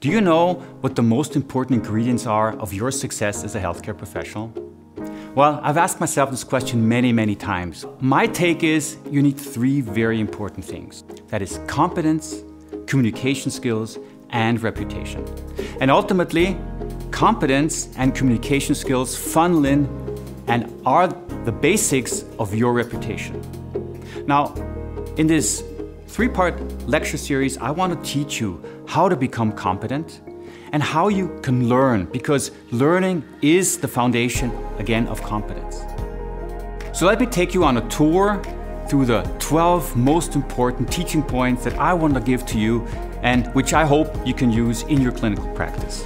Do you know what the most important ingredients are of your success as a healthcare professional? Well, I've asked myself this question many, many times. My take is you need three very important things. That is competence, communication skills, and reputation. And ultimately, competence and communication skills funnel in and are the basics of your reputation. Now, in this three-part lecture series, I want to teach you how to become competent and how you can learn because learning is the foundation, again, of competence. So let me take you on a tour through the 12 most important teaching points that I want to give to you and which I hope you can use in your clinical practice.